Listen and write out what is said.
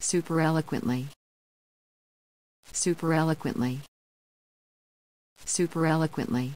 super eloquently. Super eloquently. Super eloquently.